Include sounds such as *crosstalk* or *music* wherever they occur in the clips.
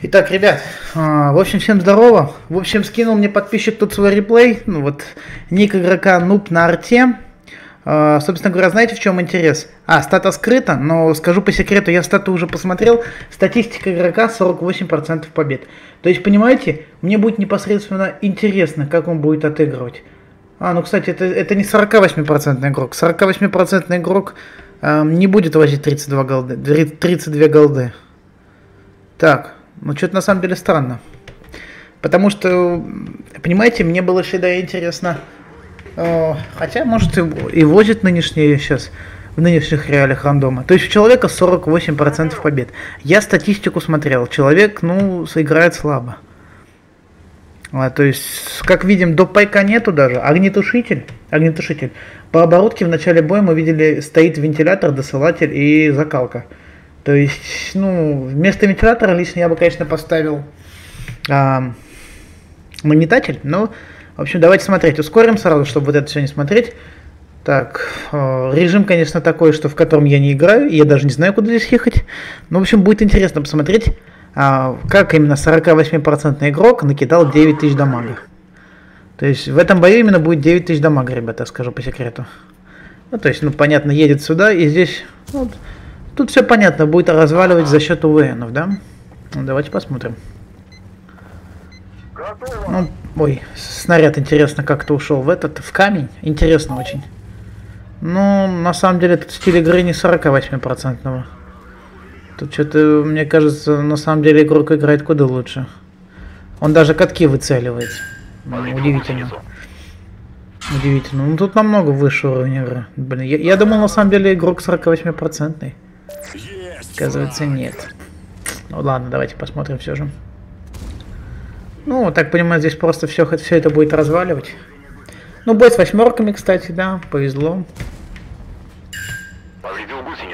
Итак, ребят, а, в общем, всем здорово. В общем, скинул мне подписчик тут свой реплей. Ну вот, ник игрока нуб на арте. А, собственно говоря, знаете, в чем интерес? А, стата скрыта, но скажу по секрету, я стату уже посмотрел. Статистика игрока 48% побед. То есть, понимаете, мне будет непосредственно интересно, как он будет отыгрывать. А, ну, кстати, это, это не 48% игрок. 48% игрок э, не будет возить 32 голды. 32 голды. Так, ну, что-то на самом деле странно. Потому что, понимаете, мне было всегда интересно, э, хотя, может, и, и возит нынешние сейчас, в нынешних реалиях рандома. То есть у человека 48% побед. Я статистику смотрел, человек, ну, играет слабо. А, то есть, как видим, до пайка нету даже. Огнетушитель, огнетушитель. По оборотке в начале боя мы видели, стоит вентилятор, досылатель и закалка. То есть, ну, вместо вентилятора лично я бы, конечно, поставил а, монитатель, но, в общем, давайте смотреть. Ускорим сразу, чтобы вот это все не смотреть. Так, э, режим, конечно, такой, что в котором я не играю, и я даже не знаю, куда здесь ехать. Но, в общем, будет интересно посмотреть, а, как именно 48% игрок накидал 9000 дамага. То есть в этом бою именно будет 9000 дамага, ребята, скажу по секрету. Ну, то есть, ну, понятно, едет сюда, и здесь, вот, Тут все понятно, будет разваливать за счет УВНов, да? Ну, давайте посмотрим. Ну, ой, снаряд интересно как-то ушел в этот, в камень. Интересно очень. Ну, на самом деле, тут стиль игры не 48%. Тут что-то, мне кажется, на самом деле игрок играет куда лучше. Он даже катки выцеливает. Удивительно. Удивительно. Ну, тут намного выше уровень игры. Блин, я, я думал, на самом деле, игрок 48%. Оказывается, нет. Ну ладно, давайте посмотрим все же. Ну, так понимаю, здесь просто все, все это будет разваливать. Ну, бой с восьмерками, кстати, да, повезло.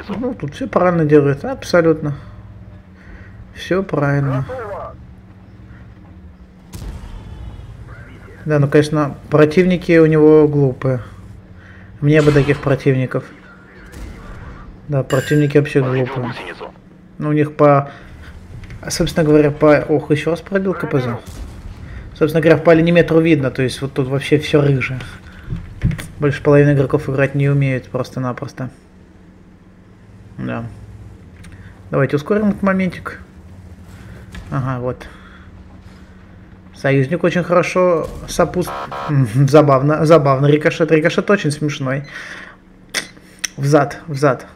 Ну, тут все правильно делает, абсолютно. Все правильно. Да, ну, конечно, противники у него глупые. Мне бы таких противников. Да, противники вообще глупые. Ну, у них по... Собственно говоря, по... Ох, еще раз пробил КПЗ. Собственно говоря, по линиметру видно, то есть вот тут вообще все рыжее. Больше половины игроков играть не умеют просто-напросто. Да. Давайте ускорим этот моментик. Ага, вот. Союзник очень хорошо сопут... *laughs* Забавно, забавно. Рикошет. Рикошет очень смешной. Взад, взад.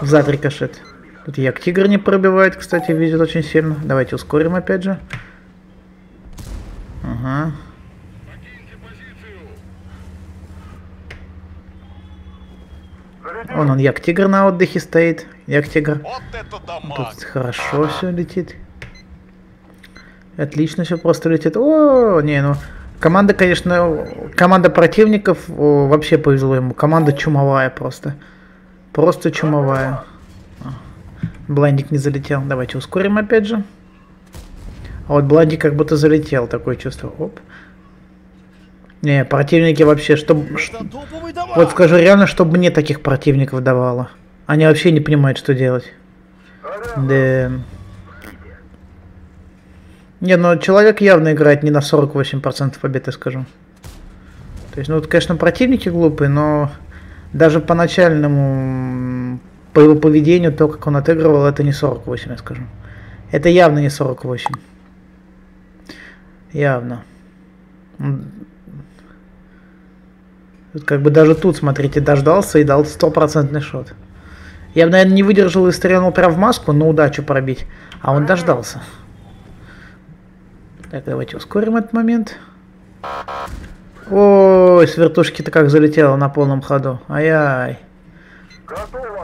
Взад рикошет. Тут як тигр не пробивает, кстати, видит очень сильно. Давайте ускорим опять же. Ага. Вон он, Ягдтигр на отдыхе стоит. Ягдтигр. Тут хорошо все летит. Отлично все просто летит. О, не, ну команда, конечно, команда противников о, вообще повезло ему. Команда чумовая просто. Просто чумовая. Блайндик не залетел. Давайте ускорим опять же. А вот блайндик как будто залетел. Такое чувство. Оп. Не, противники вообще, чтобы... Вот скажу реально, чтобы мне таких противников давало. Они вообще не понимают, что делать. Да. Не, ну человек явно играет не на 48% побед, я скажу. То есть, ну, вот, конечно, противники глупые, но даже по начальному, по его поведению, то, как он отыгрывал, это не 48, я скажу. Это явно не 48. Явно. Как бы даже тут, смотрите, дождался и дал стопроцентный шот. Я бы, наверное, не выдержал и стрельнул прям в маску, но удачу пробить. А он дождался. Так, давайте ускорим этот момент. Ой, с вертушки-то как залетела на полном ходу. Ай-яй.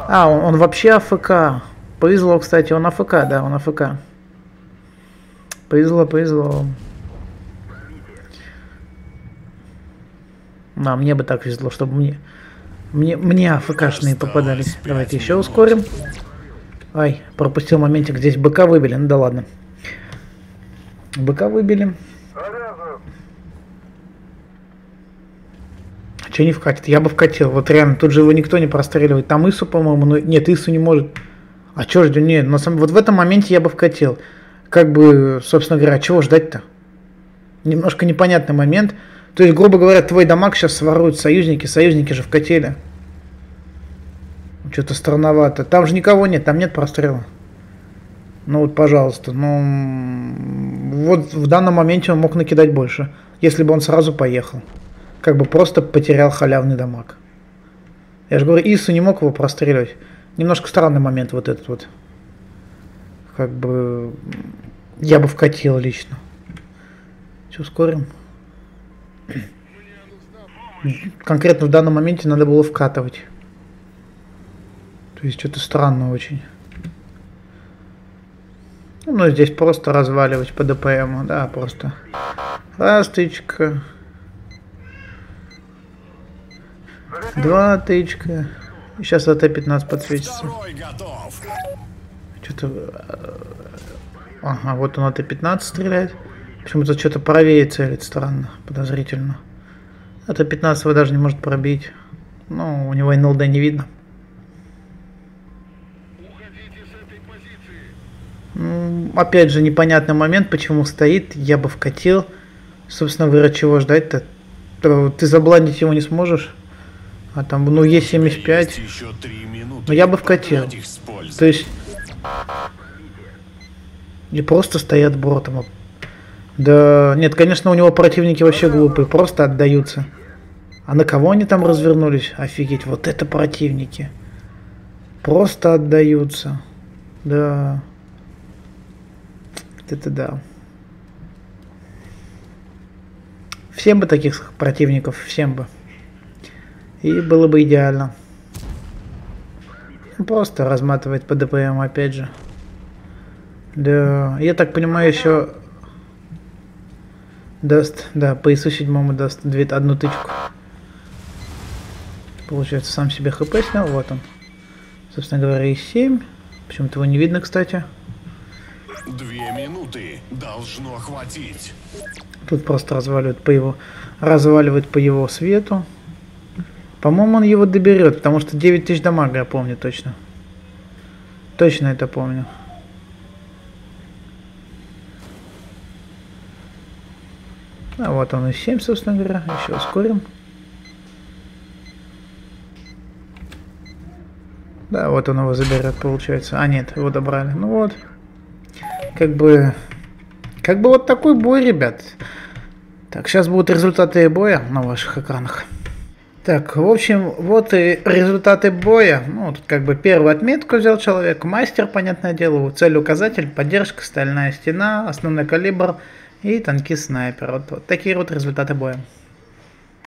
А, он, он вообще АФК. Повезло, кстати, он АФК, да, он АФК. Повезло, повезло. А, мне бы так везло, чтобы мне... Мне, мне АФКшные попадались. Давайте еще ускорим. Ай, пропустил моментик. Здесь БК выбили. Ну да ладно. БК выбили. Че не вкатит? Я бы вкатил. Вот реально, тут же его никто не простреливает. Там Ису, по-моему, ну нет, Ису не может. А чё же, нет, на самом... вот в этом моменте я бы вкатил. как бы, собственно говоря, чего ждать-то? Немножко непонятный момент. То есть, грубо говоря, твой дамаг сейчас своруют союзники, союзники же в котеле. Что-то странновато. Там же никого нет, там нет прострела. Ну вот, пожалуйста, ну вот в данном моменте он мог накидать больше, если бы он сразу поехал. Как бы просто потерял халявный дамаг. Я же говорю, Ису не мог его простреливать. Немножко странный момент вот этот вот. Как бы я бы вкатил лично. Все, ускорим. Конкретно в данном моменте надо было вкатывать. То есть что-то странно очень. Ну, здесь просто разваливать по ДПМу, да, просто. Раз тычка. Два тычка. Сейчас АТ-15 подсветится. Что-то... Э, ага, вот он АТ-15 стреляет. Почему-то что-то правее целит, странно, подозрительно. АТ-15 его даже не может пробить. Ну, у него НЛД не видно. опять же, непонятный момент, почему стоит, я бы вкатил. Собственно говоря, чего ждать-то? Ты забландить его не сможешь. А там, ну, Е75. Но ну, я бы вкатил. То есть... Не просто стоят бротом. А да, нет, конечно, у него противники вообще глупые, просто отдаются. А на кого они там развернулись? Офигеть, вот это противники. Просто отдаются. Да это да. Всем бы таких противников, всем бы. И было бы идеально. Просто разматывать по ДПМ опять же. Да, я так понимаю, еще даст, да, по ИСу седьмому даст две, одну тычку. Получается, сам себе хп снял, вот он. Собственно говоря, и 7. Почему-то его не видно, кстати. Две минуты должно хватить. Тут просто разваливают по его, разваливают по его свету. По-моему, он его доберет, потому что 9 тысяч дамага, я помню точно. Точно это помню. А вот он и 7, собственно говоря. Еще ускорим. Да, вот он его заберет, получается. А, нет, его добрали. Ну вот как бы... Как бы вот такой бой, ребят. Так, сейчас будут результаты боя на ваших экранах. Так, в общем, вот и результаты боя. Ну, тут как бы первую отметку взял человек. Мастер, понятное дело, цель указатель, поддержка, стальная стена, основной калибр и танкист снайпер. Вот, вот такие вот результаты боя.